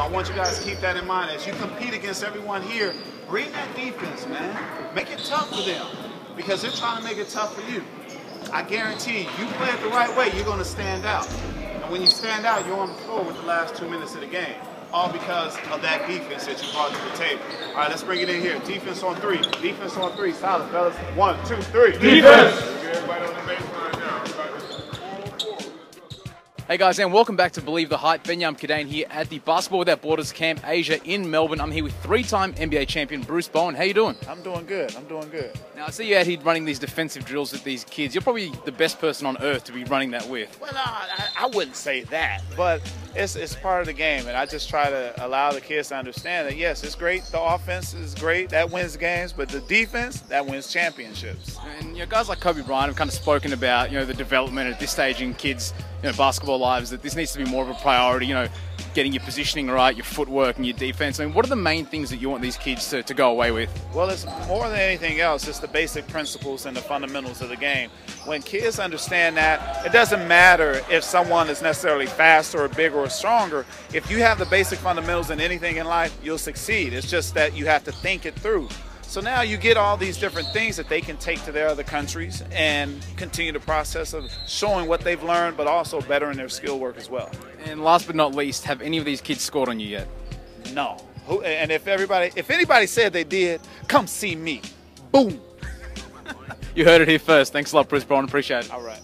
I want you guys to keep that in mind as you compete against everyone here. Bring that defense, man. Make it tough for them because they're trying to make it tough for you. I guarantee you, you play it the right way, you're going to stand out. And when you stand out, you're on the floor with the last two minutes of the game. All because of that defense that you brought to the table. All right, let's bring it in here. Defense on three. Defense on three. Solid, fellas. One, two, three. Defense! Everybody on the baseline now. Hey guys, and welcome back to Believe the Hype. Benyam Kadane here at the Basketball Without Borders Camp Asia in Melbourne. I'm here with three-time NBA champion Bruce Bowen. How you doing? I'm doing good. I'm doing good. Now I see you out here running these defensive drills with these kids. You're probably the best person on earth to be running that with. Well, I, I wouldn't say that, but it's it's part of the game, and I just try to allow the kids to understand that yes, it's great. The offense is great, that wins games, but the defense that wins championships. And you know, guys like Kobe Bryant have kind of spoken about you know the development at this stage in kids' you know basketball lives that this needs to be more of a priority. You know, getting your positioning right, your footwork, and your defense. I mean, what are the main things that you want these kids to, to go away with? Well, it's more than anything else. It's the basic principles and the fundamentals of the game. When kids understand that, it doesn't matter if someone is necessarily faster or bigger or stronger. If you have the basic fundamentals in anything in life, you'll succeed. It's just that you have to think it through. So now you get all these different things that they can take to their other countries and continue the process of showing what they've learned, but also bettering their skill work as well. And last but not least, have any of these kids scored on you yet? No. Who- And if everybody, if anybody said they did, come see me. Boom. You heard it here first. Thanks a lot, Bruce Bowen. Appreciate it. All right.